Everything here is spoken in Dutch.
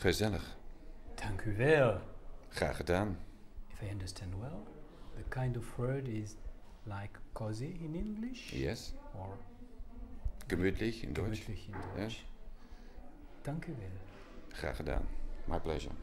Gezellig. Dank u wel. Graag gedaan. If I understand well, the kind of word is like cozy in English Yes. or Gemütlich in Deutsch. gemütlich in Deutsch. Dank u wel. Graag gedaan. My pleasure.